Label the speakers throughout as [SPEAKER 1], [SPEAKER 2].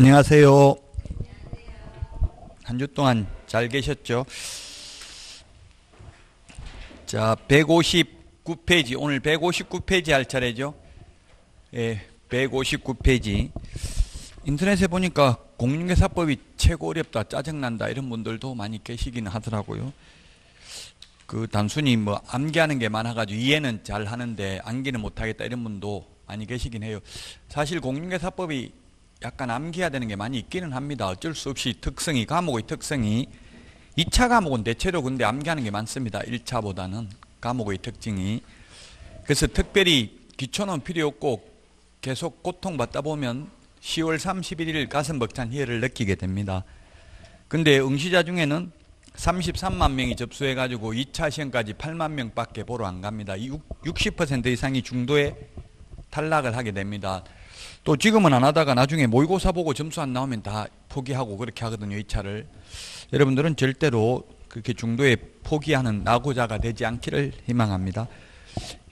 [SPEAKER 1] 안녕하세요. 한 주 동안 잘 계셨죠? 자, 159페이지. 오늘 159페이지 할 차례죠? 예, 159페이지. 인터넷에 보니까 공인중개사법이 최고 어렵다, 짜증난다, 이런 분들도 많이 계시긴 하더라고요. 그 단순히 뭐 암기하는 게 많아가지고 이해는 잘 하는데 암기는 못하겠다 이런 분도 많이 계시긴 해요. 사실 공인중개사법이 약간 암기해야 되는 게 많이 있기는 합니다. 어쩔 수 없이 특성이, 과목의 특성이 2차 과목은 대체로 근데 암기하는 게 많습니다. 1차보다는 과목의 특징이. 그래서 특별히 기초는 필요 없고 계속 고통받다 보면 10월 31일 가슴 벅찬 희열을 느끼게 됩니다. 근데 응시자 중에는 33만 명이 접수해가지고 2차 시험까지 8만 명 밖에 보러 안 갑니다. 60% 이상이 중도에 탈락을 하게 됩니다. 또 지금은 안 하다가 나중에 모의고사 보고 점수 안 나오면 다 포기하고 그렇게 하거든요. 2차를. 여러분들은 절대로 그렇게 중도에 포기하는 낙오자가 되지 않기를 희망합니다.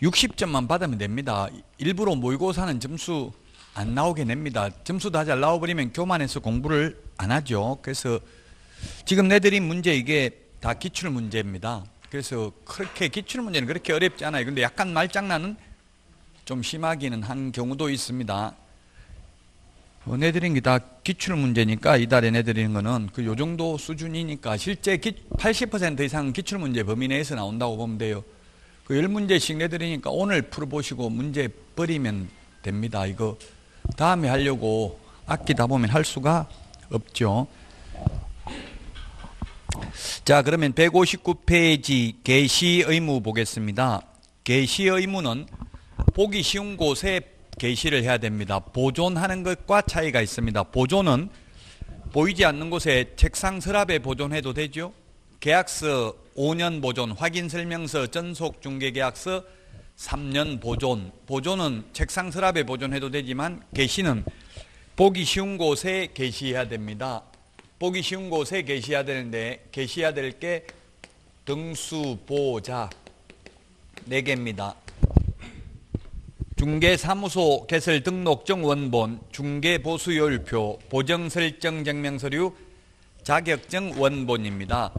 [SPEAKER 1] 60점만 받으면 됩니다. 일부러 모의고사는 점수 안 나오게 냅니다. 점수 다 잘 나와버리면 교만해서 공부를 안 하죠. 그래서 지금 내드린 문제 이게 다 기출 문제입니다. 그래서 그렇게 기출 문제는 그렇게 어렵지 않아요. 근데 약간 말장난은 좀 심하기는 한 경우도 있습니다. 어, 내드린 게 다 기출 문제니까 이달에 내드리는 거는 그 요 정도 수준이니까 실제 80% 이상 기출 문제 범위 내에서 나온다고 보면 돼요. 그 10문제씩 내드리니까 오늘 풀어보시고 문제 버리면 됩니다. 이거 다음에 하려고 아끼다 보면 할 수가 없죠. 자, 그러면 159페이지 개시 의무 보겠습니다. 개시 의무는 보기 쉬운 곳에 게시를 해야 됩니다. 보존하는 것과 차이가 있습니다. 보존은 보이지 않는 곳에 책상 서랍에 보존해도 되죠. 계약서 5년 보존, 확인 설명서, 전속 중개 계약서 3년 보존. 보존은 책상 서랍에 보존해도 되지만 게시는 보기 쉬운 곳에 게시해야 됩니다. 보기 쉬운 곳에 게시해야 되는데 게시해야 될 게 등수 보자 4개입니다. 중개사무소 개설 등록증 원본, 중개보수율표, 보정설정 증명서류, 자격증 원본입니다.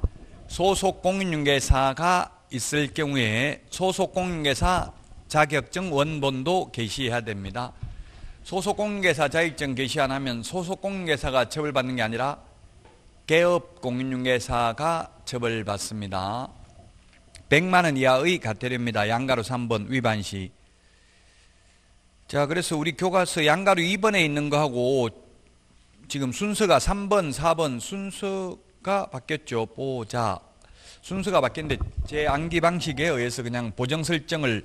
[SPEAKER 1] 소속 공인중개사가 있을 경우에 소속 공인중개사 자격증 원본도 게시해야 됩니다. 소속 공인중개사 자격증 게시 안 하면 소속 공인중개사가 처벌받는 게 아니라 개업 공인중개사가 처벌받습니다. 100만 원 이하의 과태료입니다. 양가로 3번 위반 시. 자, 그래서 우리 교과서 양가로 2번에 있는 거하고 지금 순서가 3번, 4번 순서가 바뀌었죠. 보자. 순서가 바뀌었는데 제 암기 방식에 의해서 그냥 보정 설정을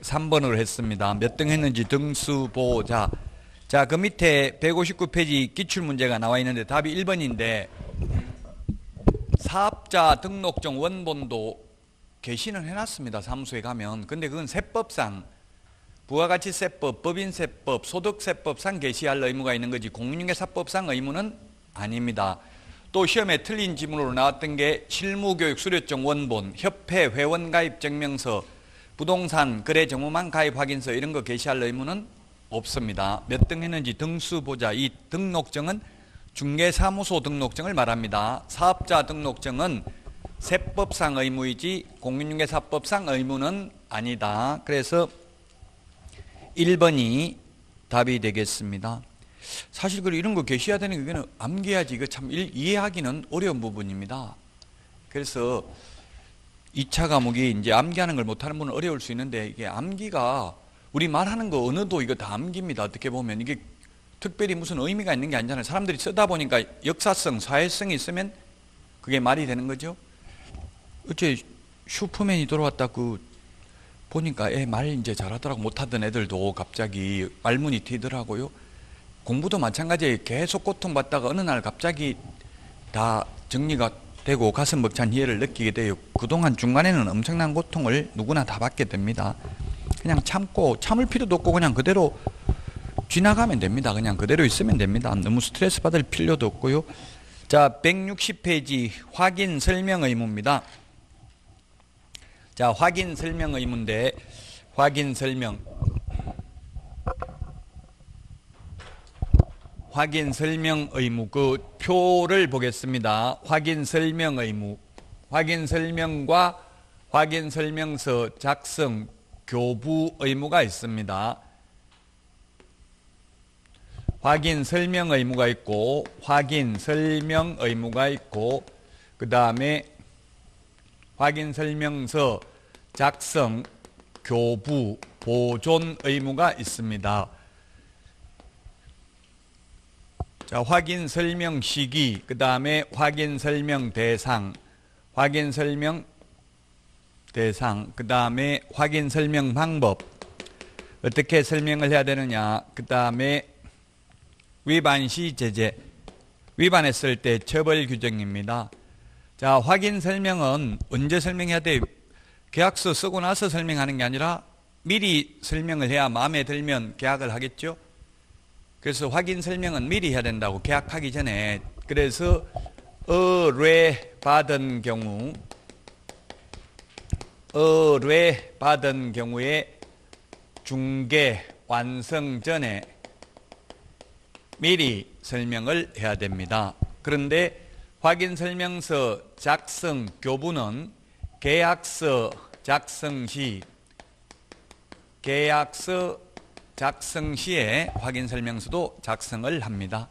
[SPEAKER 1] 3번으로 했습니다. 몇 등 했는지 등수 보자. 자, 그 밑에 159페이지 기출 문제가 나와 있는데 답이 1번인데 사업자 등록증 원본도 게시는 해놨습니다. 사무소에 가면. 근데 그건 세법상 부가가치세법, 법인세법, 소득세법상 게시할 의무가 있는 거지 공인중개사법상 의무는 아닙니다. 또 시험에 틀린 지문으로 나왔던 게 실무교육 수료증 원본, 협회 회원 가입 증명서, 부동산 거래 정보만 가입 확인서 이런 거 게시할 의무는 없습니다. 몇 등 했는지 등수 보자. 이 등록증은 중개사무소 등록증을 말합니다. 사업자 등록증은 세법상 의무이지 공인중개사법상 의무는 아니다. 그래서 1번이 답이 되겠습니다. 사실 그 이런 거 게시해야 되는 게 암기해야지 이거 참 이해하기는 어려운 부분입니다. 그래서 2차 과목이 이제 암기하는 걸 못하는 분은 어려울 수 있는데 이게 암기가 우리 말하는 거 언어도 이거 다 암기입니다. 어떻게 보면 이게 특별히 무슨 의미가 있는 게 아니잖아요. 사람들이 쓰다 보니까 역사성, 사회성이 있으면 그게 말이 되는 거죠. 어째 슈퍼맨이 돌아왔다 그 보니까 애 말 이제 잘하더라고 못하던 애들도 갑자기 말문이 튀더라고요. 공부도 마찬가지예요. 계속 고통받다가 어느 날 갑자기 다 정리가 되고 가슴 벅찬 희열을 느끼게 돼요. 그동안 중간에는 엄청난 고통을 누구나 다 받게 됩니다. 그냥 참고 참을 필요도 없고 그냥 그대로 지나가면 됩니다. 그냥 그대로 있으면 됩니다. 너무 스트레스 받을 필요도 없고요. 자, 160페이지 확인 설명 의무입니다. 자, 확인 설명 의무인데 확인 설명 확인 설명 의무 그 표를 보겠습니다. 확인 설명 의무. 확인 설명과 확인 설명서 작성 교부 의무가 있습니다. 확인 설명 의무가 있고 확인 설명 의무가 있고 그 다음에 확인 설명서 작성 교부 보존 의무가 있습니다. 자, 확인 설명 시기, 그 다음에 확인 설명 대상, 확인 설명 대상, 그 다음에 확인 설명 방법, 어떻게 설명을 해야 되느냐, 그 다음에 위반 시 제재, 위반했을 때 처벌 규정입니다. 자, 확인 설명은 언제 설명해야 돼? 계약서 쓰고 나서 설명하는 게 아니라 미리 설명을 해야 마음에 들면 계약을 하겠죠? 그래서 확인 설명은 미리 해야 된다고 계약하기 전에 그래서 의뢰 받은 경우 의뢰 받은 경우에 중개 완성 전에 미리 설명을 해야 됩니다. 그런데 확인 설명서 작성 교부는 계약서 작성 시 계약서 작성 시에 확인 설명서도 작성을 합니다.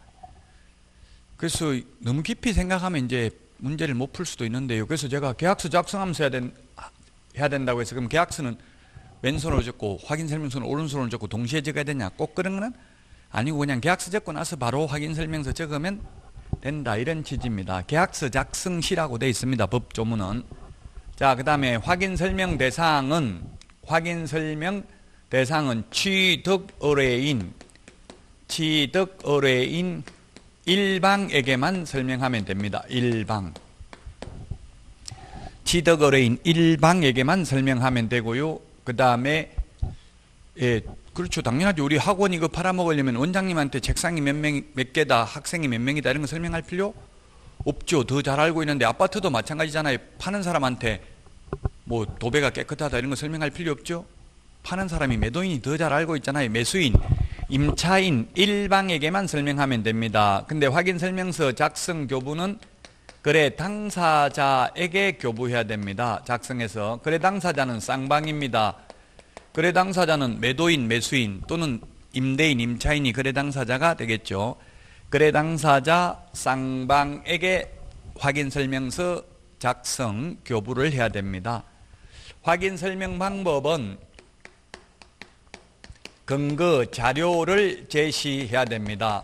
[SPEAKER 1] 그래서 너무 깊이 생각하면 이제 문제를 못 풀 수도 있는데요. 그래서 제가 계약서 작성하면서 해야, 된, 해야 된다고 해서 그럼 계약서는 왼손으로 적고 확인 설명서는 오른손으로 적고 동시에 적어야 되냐? 꼭 그런 거는 아니고 그냥 계약서 적고 나서 바로 확인 설명서 적으면 된다 이런 취지입니다. 계약서 작성 시라고 되어 있습니다. 법 조문은. 자, 그 다음에 확인 설명 대상은 확인 설명 대상은 취득 의뢰인, 취득 의뢰인 일방에게만 설명하면 됩니다. 일방. 취득 의뢰인 일방에게만 설명하면 되고요. 그 다음에 예, 그렇죠. 당연하죠. 우리 학원 이거 팔아먹으려면 원장님한테 책상이 몇 명, 몇 개다, 학생이 몇 명이다 이런 거 설명할 필요 없죠. 더 잘 알고 있는데 아파트도 마찬가지잖아요. 파는 사람한테 뭐 도배가 깨끗하다 이런 거 설명할 필요 없죠. 파는 사람이 매도인이 더 잘 알고 있잖아요. 매수인, 임차인, 일방에게만 설명하면 됩니다. 근데 확인 설명서 작성 교부는 거래 당사자에게 교부해야 됩니다. 작성해서. 거래 당사자는 쌍방입니다. 거래 당사자는 매도인, 매수인 또는 임대인, 임차인이 거래 당사자가 되겠죠. 거래 당사자 쌍방에게 확인 설명서 작성 교부를 해야 됩니다. 확인 설명 방법은 근거 자료를 제시해야 됩니다.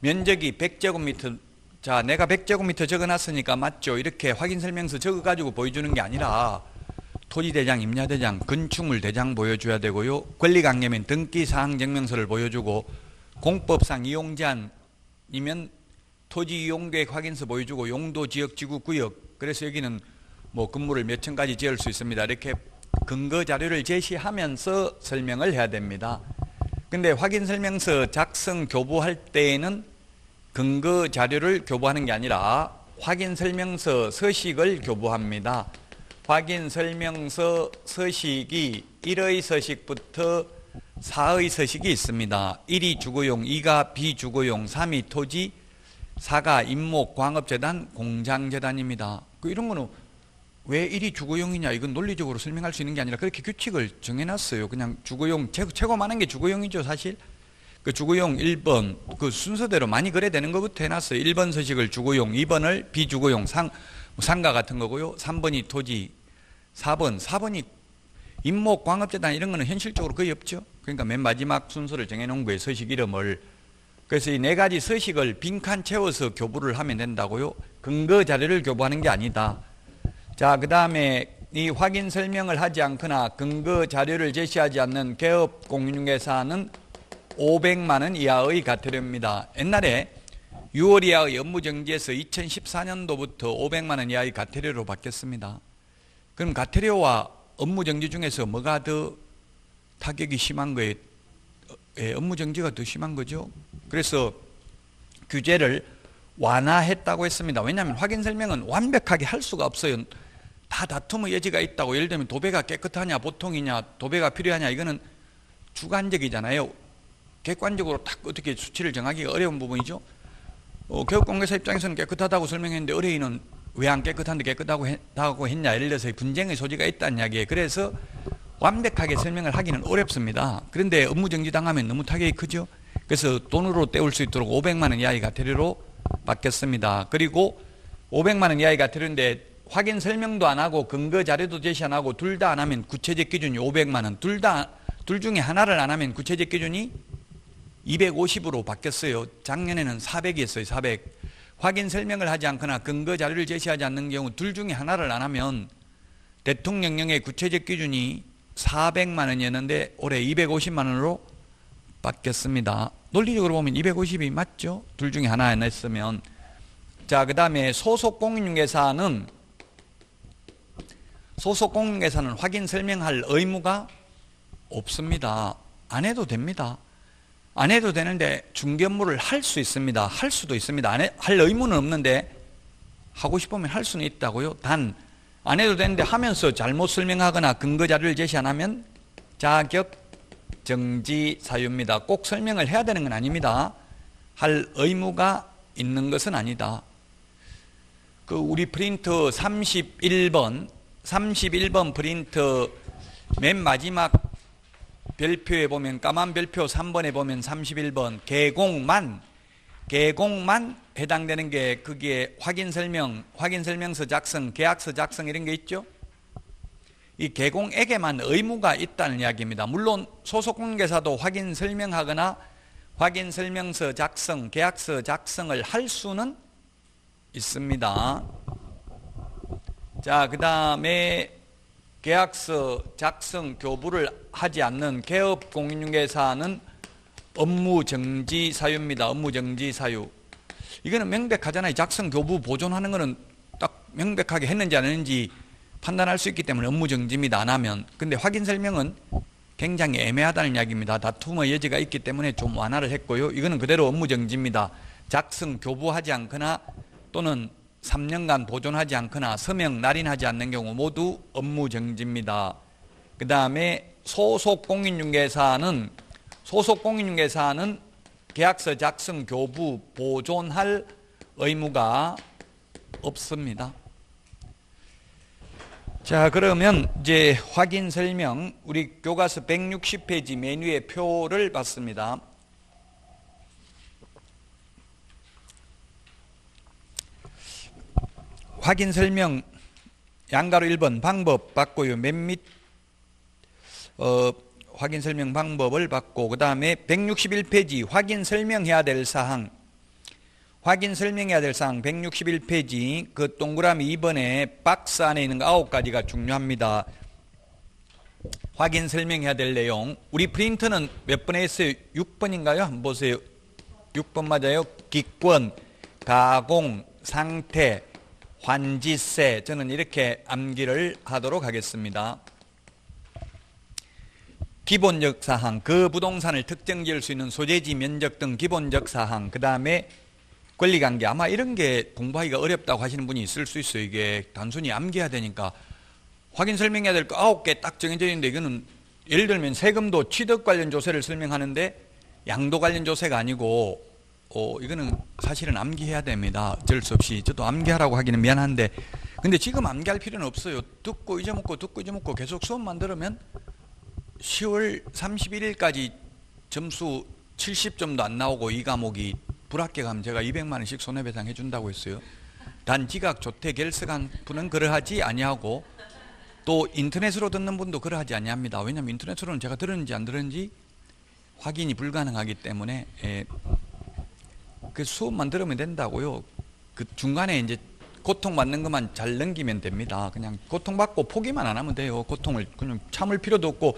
[SPEAKER 1] 면적이 100제곱미터 자 내가 100제곱미터 적어놨으니까 맞죠 이렇게 확인 설명서 적어가지고 보여주는 게 아니라 토지대장, 임야대장, 건축물 대장 보여줘야 되고요 권리강념인 등기사항 증명서를 보여주고 공법상 이용제한이면 토지 이용계획 확인서 보여주고 용도, 지역, 지구, 구역 그래서 여기는 뭐 건물을 몇 층까지 지을 수 있습니다 이렇게 근거 자료를 제시하면서 설명을 해야 됩니다. 근데 확인 설명서 작성 교부할 때에는 근거 자료를 교부하는 게 아니라 확인 설명서 서식을 교부합니다. 확인 설명서 서식이 1의 서식부터 4의 서식이 있습니다. 1이 주거용, 2가 비주거용, 3이 토지, 4가 임목, 광업재단, 공장재단입니다. 그 이런 거는 왜 일이 주거용이냐 이건 논리적으로 설명할 수 있는 게 아니라 그렇게 규칙을 정해놨어요. 그냥 주거용 최고 많은 게 주거용이죠 사실. 그 주거용 1번 그 순서대로 많이 그래 되는 것부터 해놨어요. 1번 서식을 주거용, 2번을 비주거용 상, 뭐 상가 같은 거고요. 3번이 토지, 4번 4번이 임목 광업재단 이런 거는 현실적으로 거의 없죠. 그러니까 맨 마지막 순서를 정해놓은 거예요. 서식 이름을. 그래서 이 네 가지 서식을 빈칸 채워서 교부를 하면 된다고요. 근거 자료를 교부하는 게 아니다. 자, 그 다음에 이 확인 설명을 하지 않거나 근거 자료를 제시하지 않는 개업 공인중개사는 500만 원 이하의 가태료입니다. 옛날에 6월 이하의 업무정지에서 2014년도부터 500만 원 이하의 가태료로 바뀌었습니다. 그럼 가태료와 업무 정지 중에서 뭐가 더 타격이 심한 거예요? 예, 업무 정지가 더 심한 거죠. 그래서 규제를 완화했다고 했습니다. 왜냐하면 확인 설명은 완벽하게 할 수가 없어요. 다 다툼의 여지가 있다고 예를 들면 도배가 깨끗하냐 보통이냐 도배가 필요하냐 이거는 주관적이잖아요 객관적으로 딱 어떻게 수치를 정하기가 어려운 부분이죠. 어, 교육공개사 입장에서는 깨끗하다고 설명했는데 의뢰인은 왜 안 깨끗한데 깨끗하고 했냐 예를 들어서 분쟁의 소지가 있다는 이야기에 그래서 완벽하게 설명을 하기는 어렵습니다. 그런데 업무 정지 당하면 너무 타격이 크죠. 그래서 돈으로 때울 수 있도록 500만 원 이하의 과태료로 바뀌었습니다. 그리고 500만 원 이하의 과태료인데 확인 설명도 안 하고 근거 자료도 제시 안 하고 둘 다 안 하면 구체적 기준이 500만 원. 둘 다 둘 중에 하나를 안 하면 구체적 기준이 250으로 바뀌었어요. 작년에는 400이었어요. 400. 확인 설명을 하지 않거나 근거 자료를 제시하지 않는 경우 둘 중에 하나를 안 하면 대통령령의 구체적 기준이 400만 원이었는데 올해 250만 원으로 바뀌었습니다. 논리적으로 보면 250이 맞죠? 둘 중에 하나 안 했으면. 자, 그 다음에 소속 공인중개사는 소속 공인중개사는 확인 설명할 의무가 없습니다. 안 해도 됩니다. 안 해도 되는데 중개업무를 할 수 있습니다. 할 수도 있습니다. 안 해, 할 의무는 없는데 하고 싶으면 할 수는 있다고요. 단 안 해도 되는데 하면서 잘못 설명하거나 근거 자료를 제시 안 하면 자격 정지 사유입니다. 꼭 설명을 해야 되는 건 아닙니다. 할 의무가 있는 것은 아니다. 그 우리 프린터 31번 31번 프린터 맨 마지막 별표에 보면 까만 별표 3번에 보면 31번 개공만 개공만 해당되는 게 그게 확인 설명, 확인 설명서 작성, 계약서 작성 이런 게 있죠. 이 개공에게만 의무가 있다는 이야기입니다. 물론 소속 공개사도 확인 설명하거나 확인 설명서 작성, 계약서 작성을 할 수는 있습니다. 자, 그 다음에 계약서 작성 교부를 하지 않는 개업 공인중개사는 업무 정지 사유입니다. 업무 정지 사유. 이거는 명백하잖아요. 작성 교부 보존하는 거는 딱 명백하게 했는지 안 했는지 판단할 수 있기 때문에 업무 정지입니다. 안 하면. 근데 확인 설명은 굉장히 애매하다는 이야기입니다. 다툼의 여지가 있기 때문에 좀 완화를 했고요. 이거는 그대로 업무 정지입니다. 작성 교부하지 않거나 또는 3년간 보존하지 않거나 서명 날인하지 않는 경우 모두 업무 정지입니다. 그 다음에 소속 공인중개사는 소속 공인중개사는 계약서 작성 교부 보존할 의무가 없습니다. 자, 그러면 이제 확인 설명 우리 교과서 160페이지 메뉴의 표를 봤습니다. 확인 설명 양가로 1번 방법 받고요. 맨 밑 어, 확인 설명 방법을 받고 그 다음에 161페이지 확인 설명해야 될 사항 확인 설명해야 될 사항 161페이지 그 동그라미 2번에 박스 안에 있는 거 9가지가 중요합니다. 확인 설명해야 될 내용 우리 프린터는 몇 번에 했어요? 6번인가요? 한번 보세요. 6번 맞아요? 기권, 가공, 상태, 환지세 저는 이렇게 암기를 하도록 하겠습니다. 기본적 사항, 그 부동산을 특정 지을 수 있는 소재지 면적 등 기본적 사항, 그 다음에 권리관계 아마 이런 게 공부하기가 어렵다고 하시는 분이 있을 수 있어요. 이게 단순히 암기해야 되니까 확인 설명해야 될 거 아홉 개 딱 정해져 있는데 이거는 예를 들면 세금도 취득 관련 조세를 설명하는데 양도 관련 조세가 아니고 어, 이거는 사실은 암기해야 됩니다. 어쩔 수 없이. 저도 암기하라고 하기는 미안한데. 근데 지금 암기할 필요는 없어요. 듣고 잊어먹고 듣고 잊어먹고 계속 수업만 들으면 10월 31일까지 점수 70점도 안 나오고 이 과목이 불합격 하면 제가 200만 원씩 손해배상 해준다고 했어요. 단 지각 조퇴 결석한 분은 그러하지 아니하고 또 인터넷으로 듣는 분도 그러하지 아니합니다. 왜냐하면 인터넷으로는 제가 들었는지 안 들었는지 확인이 불가능하기 때문에 예, 그 수업만 들으면 된다고요. 그 중간에 이제 고통받는 것만 잘 넘기면 됩니다. 그냥 고통받고 포기만 안 하면 돼요. 고통을 그냥 참을 필요도 없고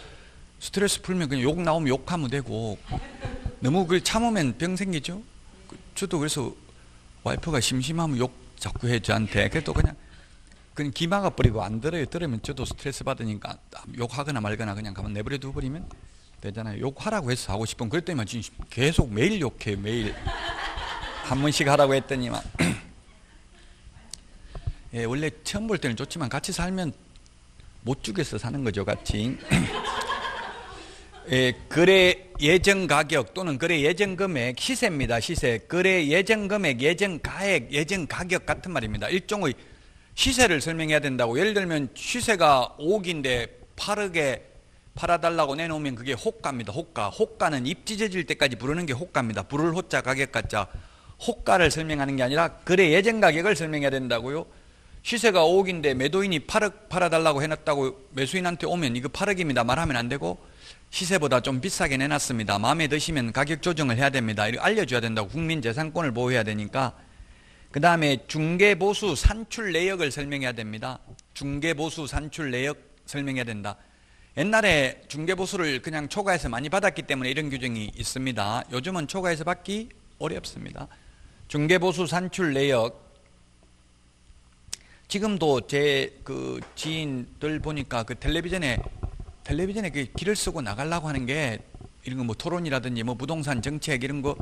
[SPEAKER 1] 스트레스 풀면 그냥 욕 나오면 욕하면 되고 너무 그 참으면 병 생기죠. 그 저도 그래서 와이프가 심심하면 욕 자꾸 해 저한테 그래도 그냥 그냥 기마가 버리고 안 들어요. 들으면 저도 스트레스 받으니까 욕하거나 말거나 그냥 가만 내버려 두버리면 되잖아요. 욕하라고 해서 하고 싶으면 그랬더니 계속 매일 욕해 매일 한 번씩 하라고 했더니만 예, 원래 처음 볼 때는 좋지만 같이 살면 못 죽여서 사는 거죠 같이 예, 거래 예정 가격 또는 거래 예정 금액 시세입니다. 시세. 거래 예정 금액, 예정 가액, 예정 가격 같은 말입니다. 일종의 시세를 설명해야 된다고. 예를 들면 시세가 5억인데 8억에 팔아달라고 내놓으면 그게 호가입니다. 호가. 호가는 입지져질 때까지 부르는 게 호가입니다. 부를 호자 가격 가자. 호가를 설명하는 게 아니라 거래 예정 가격을 설명해야 된다고요. 시세가 5억인데 매도인이 8억 팔아달라고 해놨다고 매수인한테 오면 이거 8억입니다. 말하면 안 되고 시세보다 좀 비싸게 내놨습니다. 마음에 드시면 가격 조정을 해야 됩니다. 이렇게 알려줘야 된다고 국민 재산권을 보호해야 되니까 그 다음에 중개보수 산출 내역을 설명해야 됩니다. 중개보수 산출 내역 설명해야 된다. 옛날에 중개보수를 그냥 초과해서 많이 받았기 때문에 이런 규정이 있습니다. 요즘은 초과해서 받기 어렵습니다. 중개보수 산출 내역 지금도 제 그 지인들 보니까 그 텔레비전에 텔레비전에 그 길을 쓰고 나가려고 하는 게 이런 거 뭐 토론이라든지 뭐 부동산 정책 이런 거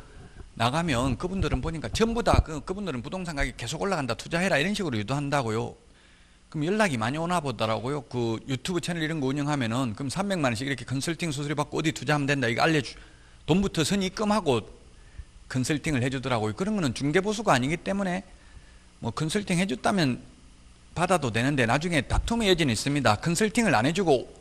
[SPEAKER 1] 나가면 그분들은 보니까 전부 다 그, 그분들은 부동산 가격이 계속 올라간다 투자해라 이런 식으로 유도한다고요. 그럼 연락이 많이 오나 보더라고요. 그 유튜브 채널 이런 거 운영하면은 그럼 300만 원씩 이렇게 컨설팅 수수료 받고 어디 투자하면 된다 이거 알려주 돈부터 선 입금하고 컨설팅을 해주더라고요. 그런 거는 중개보수가 아니기 때문에 뭐 컨설팅 해줬다면 받아도 되는데 나중에 다툼의 여지는 있습니다. 컨설팅을 안 해주고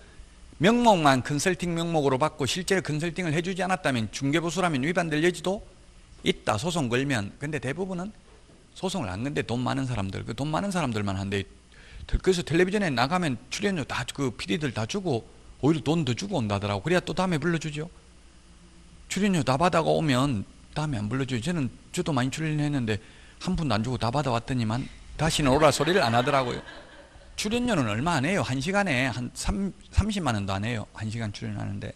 [SPEAKER 1] 명목만 컨설팅 명목으로 받고 실제로 컨설팅을 해주지 않았다면 중개보수라면 위반될 여지도 있다. 소송 걸면. 근데 대부분은 소송을 안 건데 돈 많은 사람들, 그 돈 많은 사람들만 한데 그래서 텔레비전에 나가면 출연료 다 그 PD들 다 주고 오히려 돈 더 주고 온다더라고. 그래야 또 다음에 불러주죠. 출연료 다 받아가 오면 다음에 안 불러줘요. 저는 저도 많이 출연했는데 한 푼도 안 주고 다 받아왔더니만 다시는 오라 소리를 안 하더라고요. 출연료는 얼마 안 해요. 한 시간에 한 3, 30만 원도 안 해요. 한 시간 출연하는데.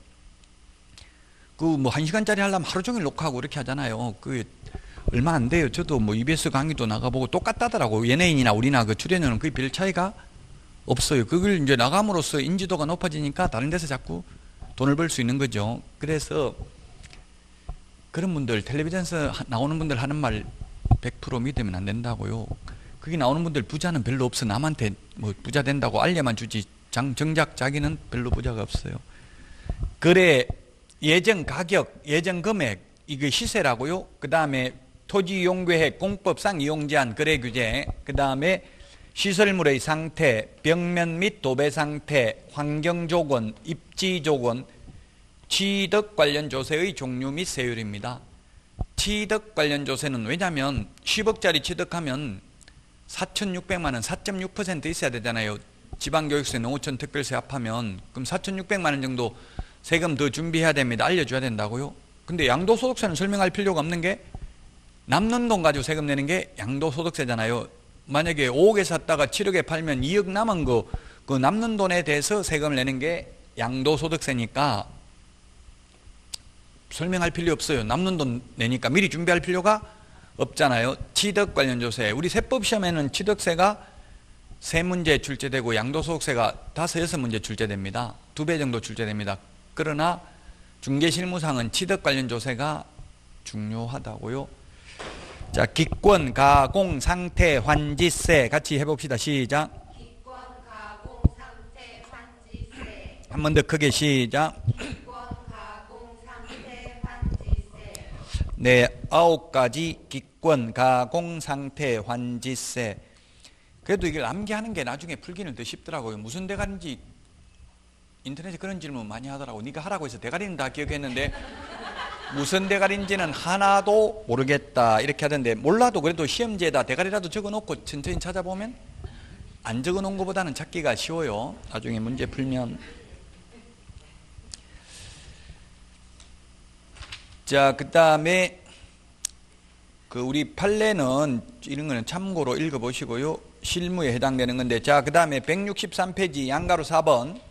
[SPEAKER 1] 그 뭐 한 시간짜리 하려면 하루 종일 녹화하고 이렇게 하잖아요. 그 얼마 안 돼요. 저도 뭐 EBS 강의도 나가보고 똑같다더라고. 연예인이나 우리나 그 출연료는 거의 별 차이가 없어요. 그걸 이제 나감으로써 인지도가 높아지니까 다른 데서 자꾸 돈을 벌 수 있는 거죠. 그래서 그런 분들 텔레비전에서 나오는 분들 하는 말 100% 믿으면 안 된다고요. 거기 나오는 분들 부자는 별로 없어 남한테 뭐 부자 된다고 알려만 주지 장, 정작 자기는 별로 부자가 없어요. 거래 예정 가격, 예정 금액 이게 시세라고요. 그 다음에 토지 이용계획 공법상 이용 제한 거래 규제, 그 다음에 시설물의 상태, 벽면 및 도배 상태, 환경 조건, 입지 조건, 취득 관련 조세의 종류 및 세율입니다. 취득 관련 조세는 왜냐하면 10억짜리 취득하면 4,600만 원, 4.6% 있어야 되잖아요. 지방교육세, 농어촌 특별세 합하면 그럼 4,600만 원 정도 세금 더 준비해야 됩니다. 알려줘야 된다고요. 근데 양도소득세는 설명할 필요가 없는 게 남는 돈 가지고 세금 내는 게 양도소득세잖아요. 만약에 5억에 샀다가 7억에 팔면 2억 남은 거, 그 남는 돈에 대해서 세금을 내는 게 양도소득세니까 설명할 필요 없어요. 남는 돈 내니까 미리 준비할 필요가 없잖아요. 취득 관련 조세. 우리 세법 시험에는 취득세가 세 문제 출제되고 양도소득세가 다섯 여섯 문제 출제됩니다. 두 배 정도 출제됩니다. 그러나 중개실무상은 취득 관련 조세가 중요하다고요. 자, 기권, 가공, 상태, 환지세 같이 해봅시다. 시작.
[SPEAKER 2] 기권, 가공, 상태, 환지세.
[SPEAKER 1] 한번 더 크게 시작.
[SPEAKER 2] 기권, 가공, 상태, 환지세.
[SPEAKER 1] 네, 아홉 가지 기권, 가공, 상태, 환지세. 그래도 이걸 암기하는 게 나중에 풀기는 더 쉽더라고요. 무슨 대가리인지 인터넷에 그런 질문 많이 하더라고. 네가 하라고 해서 대가리는 다 기억했는데 무슨 대가리인지는 하나도 모르겠다 이렇게 하던데 몰라도 그래도 시험지에다 대가리라도 적어놓고 천천히 찾아보면 안 적어놓은 것보다는 찾기가 쉬워요. 나중에 문제 풀면. 자, 그 다음에 그 우리 판례는 이런 거는 참고로 읽어보시고요. 실무에 해당되는 건데 자, 그 다음에 163페이지 양가로 4번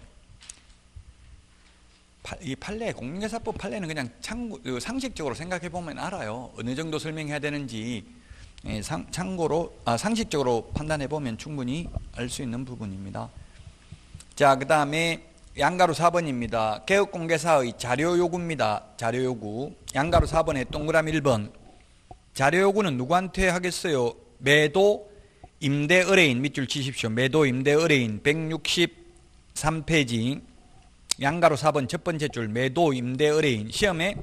[SPEAKER 1] 이 판례 공인중개사법 판례는 그냥 참고, 그 상식적으로 생각해 보면 알아요. 어느 정도 설명해야 되는지 예, 상, 참고로 아, 상식적으로 판단해 보면 충분히 알 수 있는 부분입니다. 자, 그 다음에 양가로 4번입니다. 개업공개사의 자료 요구입니다. 자료 요구. 양가로 4번에 동그라미 1번. 자료 요구는 누구한테 하겠어요? 매도 임대 의뢰인 밑줄 치십시오. 매도 임대 의뢰인 163페이지 양가로 4번 첫 번째 줄 매도 임대 의뢰인 시험에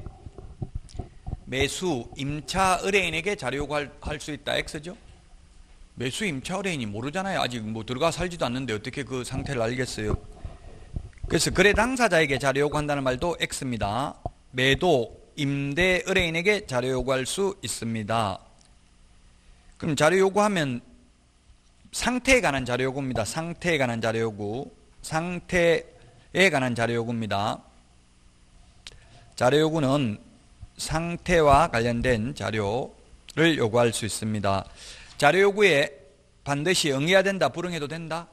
[SPEAKER 1] 매수 임차 의뢰인에게 자료 요구할 수 있다 X죠. 매수 임차 의뢰인이 모르잖아요. 아직 뭐 들어가 살지도 않는데 어떻게 그 상태를 알겠어요. 그래서 거래 당사자에게 자료 요구한다는 말도 X입니다. 매도 임대 의뢰인에게 자료 요구할 수 있습니다. 그럼 자료 요구하면 상태에 관한 자료 요구입니다. 상태에 관한 자료 요구. 상태에 관한 자료 요구입니다. 자료 요구는 상태와 관련된 자료를 요구할 수 있습니다. 자료 요구에 반드시 응해야 된다, 불응해도 된다?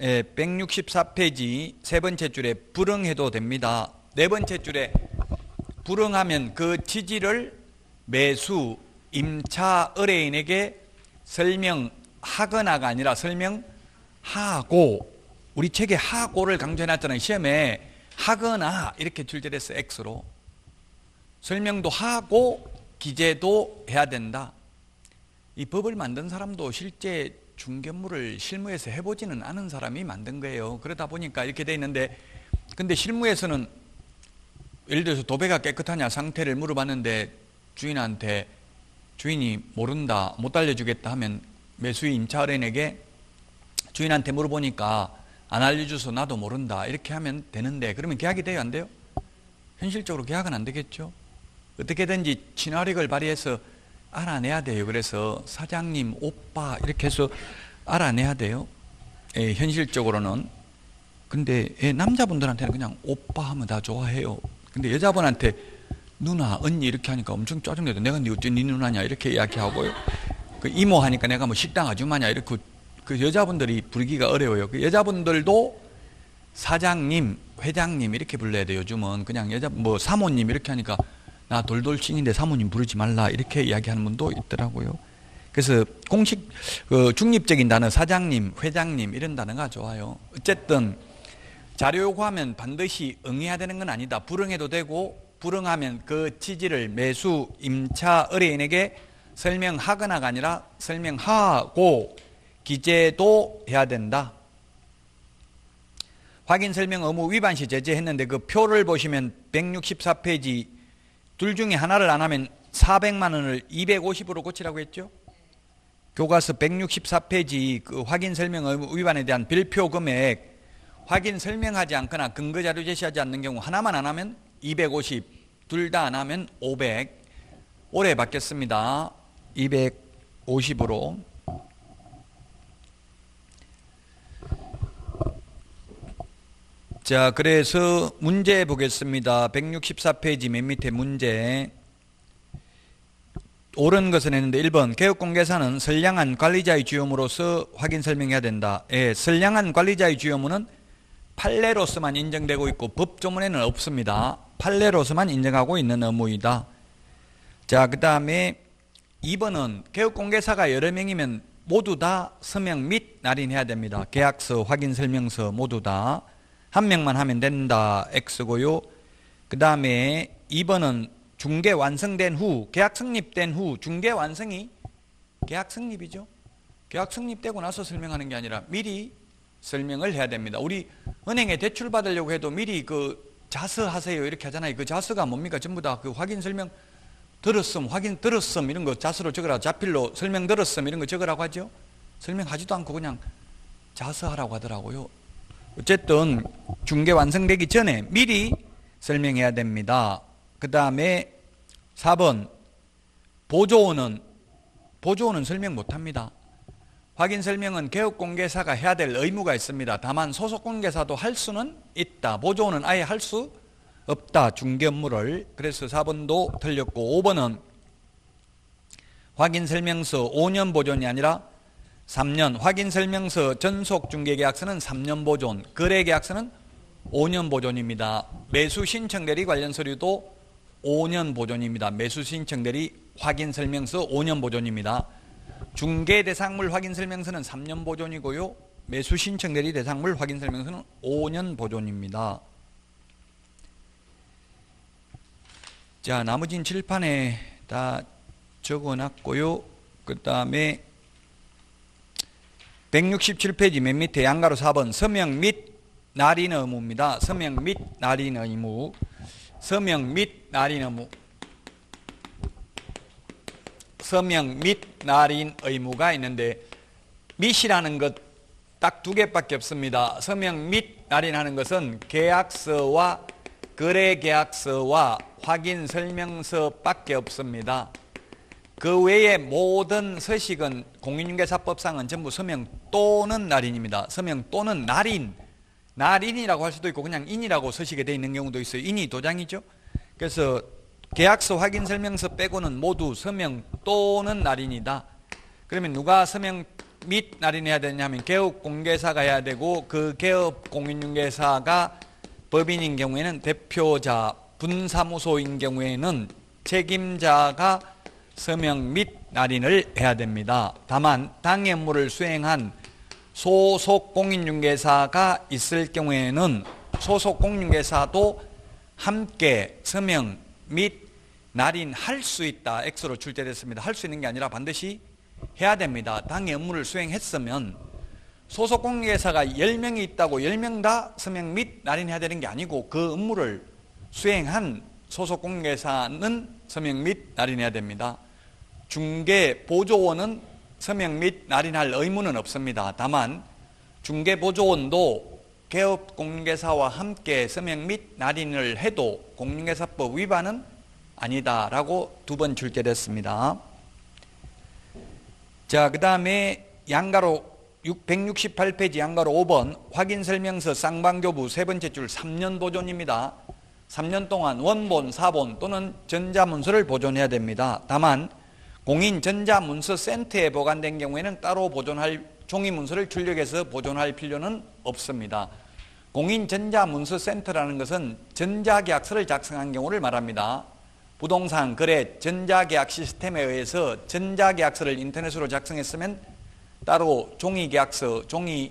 [SPEAKER 1] 예, 164페이지 세 번째 줄에 불응해도 됩니다. 네 번째 줄에 불응하면 그 취지를 매수, 임차 의뢰인에게 설명하거나가 아니라 설명하고 우리 책에 하고를 강조해놨잖아요. 시험에 하거나 이렇게 출제됐어 X로. 설명도 하고 기재도 해야 된다. 이 법을 만든 사람도 실제 중견물을 실무에서 해보지는 않은 사람이 만든 거예요. 그러다 보니까 이렇게 돼 있는데 근데 실무에서는 예를 들어서 도배가 깨끗하냐 상태를 물어봤는데 주인한테 주인이 모른다 못 알려주겠다 하면 매수인 임차인에게 주인한테 물어보니까 안 알려줘서 나도 모른다 이렇게 하면 되는데 그러면 계약이 돼요 안 돼요? 현실적으로 계약은 안 되겠죠 어떻게든지 친화력을 발휘해서 알아내야 돼요 그래서 사장님 오빠 이렇게 해서 알아내야 돼요 예, 현실적으로는 근데 예, 남자분들한테는 그냥 오빠 하면 다 좋아해요 근데 여자분한테 누나, 언니 이렇게 하니까 엄청 짜증내도 내가 네 어째 네 누나냐 이렇게 이야기하고요. 그 이모 하니까 내가 뭐 식당 아줌마냐 이렇게 그 여자분들이 부르기가 어려워요. 그 여자분들도 사장님, 회장님 이렇게 불러야 돼요. 요즘은 그냥 여자 뭐 사모님 이렇게 하니까 나 돌돌친인데 사모님 부르지 말라 이렇게 이야기하는 분도 있더라고요. 그래서 공식 그 중립적인 단어 사장님, 회장님 이런 단어가 좋아요. 어쨌든 자료 요구하면 반드시 응해야 되는 건 아니다. 불응해도 되고 불응하면 그 취지를 매수 임차 의뢰인에게 설명하거나가 아니라 설명하고 기재도 해야 된다. 확인 설명 의무 위반 시 제재했는데 그 표를 보시면 164페이지 둘 중에 하나를 안 하면 400만 원을 250으로 고치라고 했죠. 교과서 164페이지 그 확인 설명 위반에 대한 별표 금액 확인 설명하지 않거나 근거 자료 제시하지 않는 경우 하나만 안 하면 250, 둘 다 안 하면 500. 올해 받겠습니다. 250으로. 자, 그래서 문제 보겠습니다. 164페이지 맨 밑에 문제. 옳은 것은 했는데 1번 개업공개사는 선량한 관리자의 주요무로서 확인 설명해야 된다. 예, 선량한 관리자의 주요무는 판례로서만 인정되고 있고 법조문에는 없습니다. 판례로서만 인정하고 있는 의무이다. 자, 그 다음에 2번은 개업공개사가 여러 명이면 모두 다 서명 및 날인해야 됩니다. 계약서, 확인 설명서 모두 다. 한 명만 하면 된다. X고요. 그 다음에 2번은 중개 완성된 후, 계약 성립된 후, 중개 완성이 계약 성립이죠. 계약 성립되고 나서 설명하는 게 아니라 미리 설명을 해야 됩니다. 우리 은행에 대출 받으려고 해도 미리 그 자서하세요 이렇게 하잖아요. 그 자서가 뭡니까? 전부 다 그 확인 설명 들었음, 확인 들었음 이런 거 자서로 적으라. 자필로 설명 들었음 이런 거 적으라고 하죠. 설명하지도 않고 그냥 자서하라고 하더라고요. 어쨌든 중개 완성되기 전에 미리 설명해야 됩니다. 그 다음에 4번 보조원은 보조원은 설명 못합니다. 확인 설명은 개업공개사가 해야 될 의무가 있습니다. 다만 소속공개사도 할 수는 있다. 보조원은 아예 할 수 없다. 중개 업무를. 그래서 4번도 틀렸고 5번은 확인 설명서 5년 보존이 아니라 3년 확인 설명서 전속 중개 계약서는 3년 보존, 거래 계약서는 5년 보존입니다. 매수 신청 대리 관련 서류도 5년 보존입니다. 매수 신청 대리 확인 설명서 5년 보존입니다. 중개 대상물 확인 설명서는 3년 보존이고요. 매수 신청 대리 대상물 확인 설명서는 5년 보존입니다. 자, 나머진 칠판에 다 적어 놨고요. 그 다음에 167페이지 맨 밑에 양가로 4번 서명 및 날인 의무입니다. 서명 및 날인 의무. 서명 및 날인 의무. 서명 및 날인 의무가 있는데 밋이라는 것 딱 두 개밖에 없습니다. 서명 및 날인하는 것은 계약서와 거래 계약서와 확인 설명서밖에 없습니다. 그 외의 모든 서식은 공인중개사법상은 전부 서명 또는 날인입니다. 서명 또는 날인, 날인이라고 할 수도 있고 그냥 인이라고 서식에 되어 있는 경우도 있어요. 인이 도장이죠. 그래서 계약서 확인 설명서 빼고는 모두 서명 또는 날인이다. 그러면 누가 서명 및 날인해야 되냐면 개업 공개사가 해야 되고 그 개업 공인중개사가 법인인 경우에는 대표자, 분사무소인 경우에는 책임자가 서명 및 날인을 해야 됩니다. 다만 당의 업무를 수행한 소속 공인중개사가 있을 경우에는 소속 공인중개사도 함께 서명 및 날인할 수 있다. X로 출제됐습니다. 할 수 있는 게 아니라 반드시 해야 됩니다. 당의 업무를 수행했으면 소속 공인중개사가 10명이 있다고 10명 다 서명 및 날인해야 되는 게 아니고 그 업무를 수행한 소속 공인중개사는 서명 및 날인해야 됩니다. 중개 보조원은 서명 및 날인할 의무는 없습니다. 다만 중개 보조원도 개업 공인중개사와 함께 서명 및 날인을 해도 공인중개사법 위반은 아니다라고 두 번 출제됐습니다. 자, 그 다음에 양가로 168페이지 양가로 5번 확인 설명서 쌍방교부 세 번째 줄 3년 보존입니다. 3년 동안 원본, 사본 또는 전자문서를 보존해야 됩니다. 다만 공인 전자문서 센터에 보관된 경우에는 따로 보존할 종이 문서를 출력해서 보존할 필요는 없습니다. 공인 전자문서 센터라는 것은 전자계약서를 작성한 경우를 말합니다. 부동산 거래 전자계약 시스템에 의해서 전자계약서를 인터넷으로 작성했으면 따로 종이계약서, 종이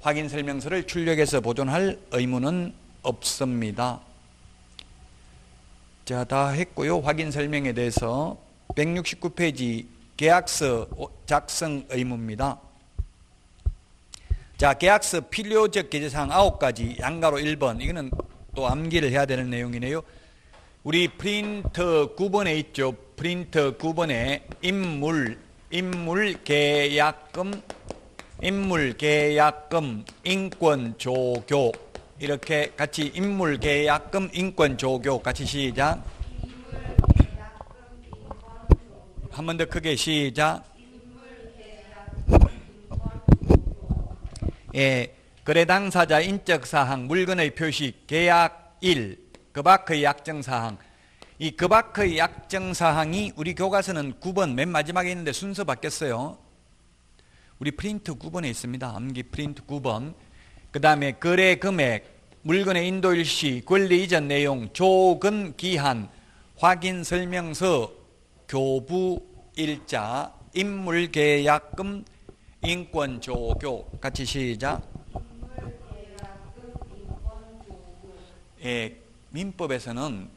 [SPEAKER 1] 확인 설명서를 출력해서 보존할 의무는 없습니다. 자, 다 했고요. 확인 설명에 대해서 169페이지 계약서 작성 의무입니다. 자, 계약서 필요적 기재사항 9가지 양가로 1번 이거는 또 암기를 해야 되는 내용이네요. 우리 프린터 9번에 있죠. 프린터 9번에 인물, 인물 계약금, 인물 계약금, 인권 조교 이렇게 같이 인물 계약금, 인권 조교 같이 시작. 한 번 더 크게 시작. 예, 거래 당사자 인적 사항, 물건의 표시, 계약일, 그 밖의 약정 사항. 이 그 밖의 약정 사항이 우리 교과서는 9번 맨 마지막에 있는데 순서 바뀌었어요. 우리 프린트 9번에 있습니다. 암기 프린트 9번. 그 다음에 거래 금액, 물건의 인도 일시, 권리 이전 내용, 조건 기한, 확인 설명서, 교부 일자, 인물 계약금, 인권 조교 같이 시작. 예, 민법에서는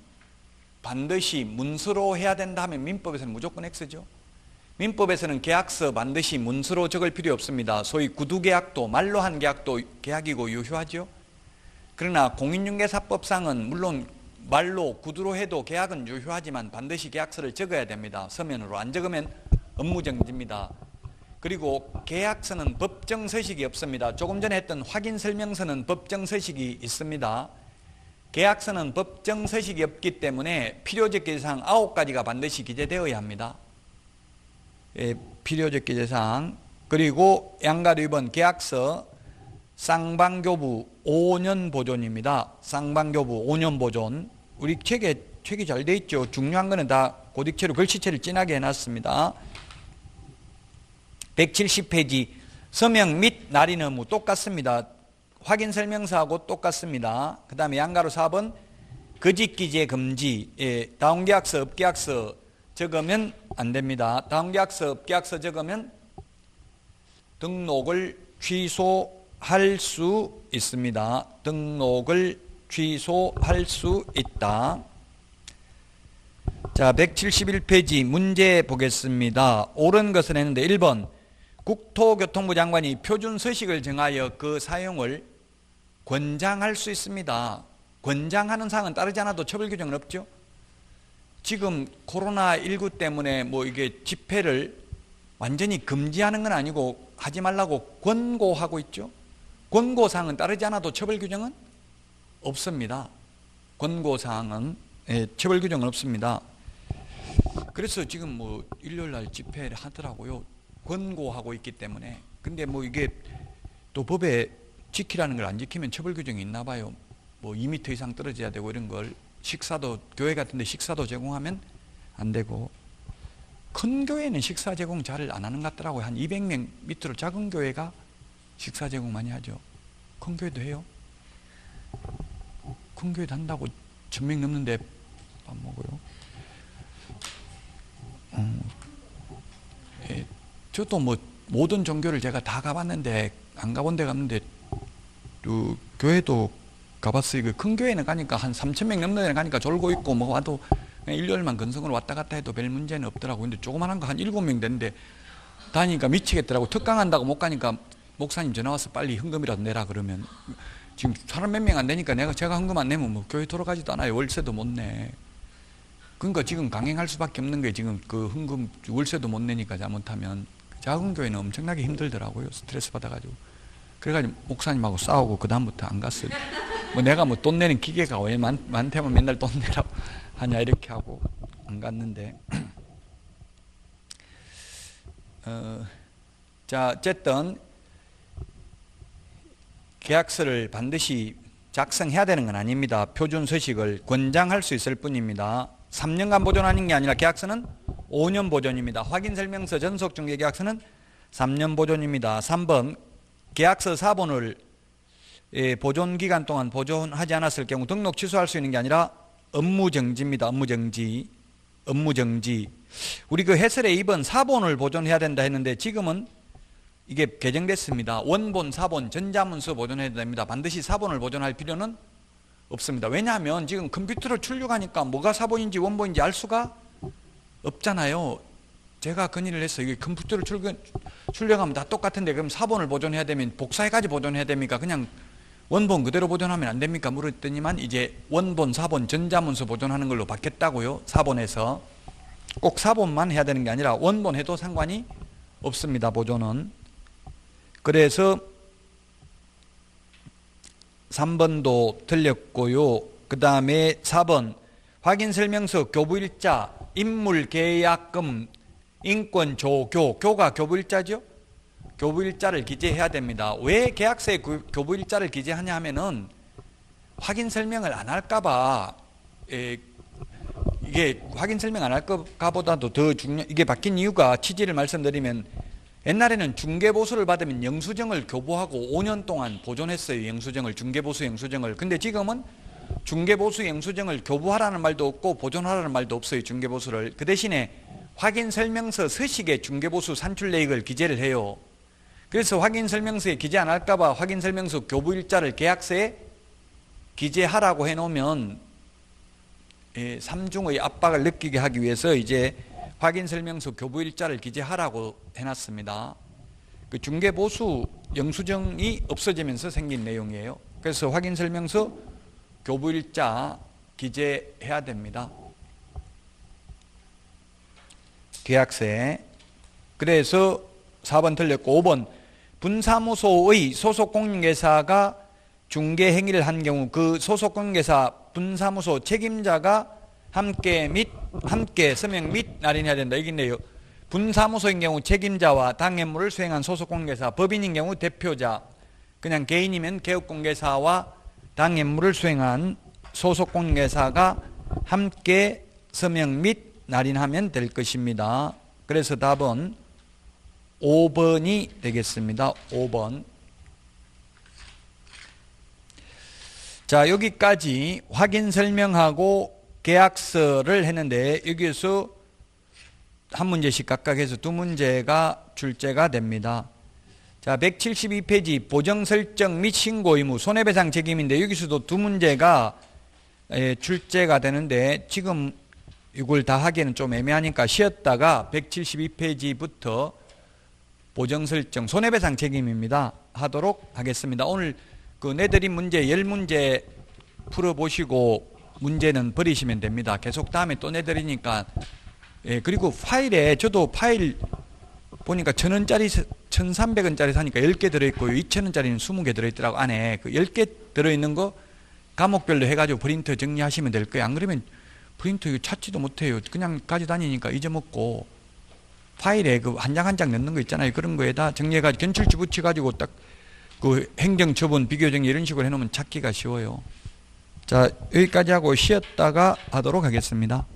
[SPEAKER 1] 반드시 문서로 해야 된다 하면 민법에서는 무조건 X죠. 민법에서는 계약서 반드시 문서로 적을 필요 없습니다. 소위 구두계약도 말로 한 계약도 계약이고 유효하죠. 그러나 공인중개사법상은 물론 말로 구두로 해도 계약은 유효하지만 반드시 계약서를 적어야 됩니다. 서면으로 안 적으면 업무정지입니다. 그리고 계약서는 법정 서식이 없습니다. 조금 전에 했던 확인 설명서는 법정 서식이 있습니다. 계약서는 법정 서식이 없기 때문에 필요적 기재사항 9가지가 반드시 기재되어야 합니다. 예, 필요적 기재사항 그리고 양가로 2번 계약서 쌍방교부 5년 보존입니다. 쌍방교부 5년 보존 우리 책에 책이 잘 돼 있죠. 중요한 거는 다 고딕체로 글씨체를 진하게 해놨습니다. 170페이지 서명 및 날인 의무 똑같습니다. 확인 설명서하고 똑같습니다. 그 다음에 양가로 4번 거짓 기재 금지 예, 다운계약서 업계약서 적으면 안 됩니다. 다운계약서 업계약서 적으면 등록을 취소할 수 있습니다. 등록을 취소할 수 있다. 자, 171페이지 문제 보겠습니다. 옳은 것은 했는데 1번 국토교통부 장관이 표준 서식을 정하여 그 사용을 권장할 수 있습니다. 권장하는 사항은 따르지 않아도 처벌 규정은 없죠. 지금 코로나19 때문에 뭐 이게 집회를 완전히 금지하는 건 아니고 하지 말라고 권고하고 있죠. 권고사항은 따르지 않아도 처벌 규정은 없습니다. 권고사항은 예, 처벌 규정은 없습니다. 그래서 지금 뭐 일요일 날 집회를 하더라고요. 권고하고 있기 때문에. 근데 뭐 이게 또 법에 지키라는 걸 안 지키면 처벌 규정이 있나 봐요. 뭐 2m 이상 떨어져야 되고 이런 걸 식사도 교회 같은 데 식사도 제공하면 안 되고 큰 교회는 식사 제공 잘 안 하는 것 같더라고요. 한 200명 밑으로 작은 교회가 식사 제공 많이 하죠. 큰 교회도 해요. 큰 교회도 한다고 천명 넘는데 안 먹어요. 음, 예, 저도 뭐 모든 종교를 제가 다 가봤는데 안 가본 데 갔는데 그 교회도 가봤어요. 그 큰 교회는 가니까 한 3천 명 넘는 데는 가니까 졸고 있고 뭐 와도 일요일만 건성으로 왔다 갔다 해도 별 문제는 없더라고. 근데 조그만한 거 한 일곱 명 되는데 다니까 미치겠더라고. 특강한다고 못 가니까 목사님 전화 와서 빨리 헌금이라도 내라 그러면 지금 사람 몇 명 안 되니까 내가 제가 헌금 안 내면 뭐 교회 돌아가지도 않아요. 월세도 못 내. 그러니까 지금 강행할 수밖에 없는 게 지금 그 헌금 월세도 못 내니까 잘못하면 작은 교회는 엄청나게 힘들더라고요. 스트레스 받아가지고. 그래가지고 목사님하고 싸우고 그 다음부터 안 갔어요. 뭐 내가 뭐 돈 내는 기계가 왜 많, 많다면 맨날 돈 내라고 하냐 이렇게 하고 안 갔는데. 어, 자 어쨌든 계약서를 반드시 작성해야 되는 건 아닙니다. 표준 서식을 권장할 수 있을 뿐입니다. 3년간 보존하는 게 아니라 계약서는 5년 보존입니다. 확인 설명서 전속 중개 계약서는 3년 보존입니다. 3번 계약서 4번을 예, 보존 기간 동안 보존하지 않았을 경우 등록 취소할 수 있는 게 아니라 업무 정지입니다. 업무 정지. 업무 정지. 우리 그 해설에 2번 4번을 보존해야 된다 했는데 지금은 이게 개정됐습니다. 원본, 사본, 전자문서 보존해야 됩니다. 반드시 사본을 보존할 필요는 없습니다. 왜냐하면 지금 컴퓨터를 출력하니까 뭐가 사본인지 원본인지 알 수가 없잖아요. 제가 건의를 했어요. 이게 컴퓨터를 출력, 출력하면 다 똑같은데 그럼 사본을 보존해야 되면 복사해가지고 보존해야 됩니까? 그냥 원본 그대로 보존하면 안 됩니까? 물었더니만 이제 원본, 사본, 전자문서 보존하는 걸로 바뀌었다고요. 사본에서. 꼭 사본만 해야 되는 게 아니라 원본 해도 상관이 없습니다. 보존은. 그래서 3번도 틀렸고요. 그 다음에 4번 확인 설명서 교부일자 인물 계약금 인권 조교 교가 교부일자죠. 교부일자를 기재해야 됩니다. 왜 계약서에 그 교부일자를 기재하냐 하면은 확인 설명을 안 할까봐 이게 확인 설명 안 할까보다도 더 중요 이게 바뀐 이유가 취지를 말씀드리면 옛날에는 중개보수를 받으면 영수증을 교부하고 5년 동안 보존했어요. 영수증을 중개보수 영수증을. 근데 지금은 중개보수 영수증을 교부하라는 말도 없고 보존하라는 말도 없어요. 중개보수를. 그 대신에 확인 설명서 서식에 중개보수 산출 내역을 기재를 해요. 그래서 확인 설명서에 기재 안 할까봐 확인 설명서 교부 일자를 계약서에 기재하라고 해놓으면 예, 삼중의 압박을 느끼게 하기 위해서 이제 확인 설명서 교부 일자를 기재하라고 해놨습니다. 그 중개 보수 영수증이 없어지면서 생긴 내용이에요. 그래서 확인 설명서 교부 일자 기재해야 됩니다. 계약서에. 그래서 4번 틀렸고 5번 분사무소의 소속 공인회사가 중개 행위를 한 경우 그 소속 공인회사 분사무소 책임자가 함께 및 함께 서명 및 날인해야 된다. 여기 있네요. 분사무소인 경우 책임자와 당해물을 수행한 소속 공개사, 법인인 경우 대표자, 그냥 개인이면 개업 공개사와 당해물을 수행한 소속 공개사가 함께 서명 및 날인하면 될 것입니다. 그래서 답은 5번이 되겠습니다. 5번. 자, 여기까지 확인 설명하고 계약서를 했는데 여기에서 한 문제씩 각각 해서 두 문제가 출제가 됩니다. 자, 172페이지 보정 설정 및 신고 의무 손해배상 책임인데 여기서도 두 문제가 예, 출제가 되는데 지금 이걸 다 하기에는 좀 애매하니까 쉬었다가 172페이지부터 보정 설정 손해배상 책임입니다. 하도록 하겠습니다. 오늘 그 내드린 문제 열 문제 풀어보시고 문제는 버리시면 됩니다. 계속 다음에 또 내드리니까 예 그리고 파일에 저도 파일 보니까 천 원짜리 천삼백 원짜리 사니까 열 개 들어있고요. 이천 원짜리는 스무 개 들어있더라고 안에 그 열 개 들어있는 거 과목별로 해가지고 프린터 정리하시면 될 거예요. 안 그러면 이거 찾지도 못해요. 그냥 가져다니니까 잊어먹고 파일에 그 한 장 한 장 넣는 거 있잖아요. 그런 거에다 정리해가지고 견출지 붙여가지고 딱 그 행정처분 비교정리 이런 식으로 해놓으면 찾기가 쉬워요. 자 여기까지 하고 쉬었다가 하도록 하겠습니다.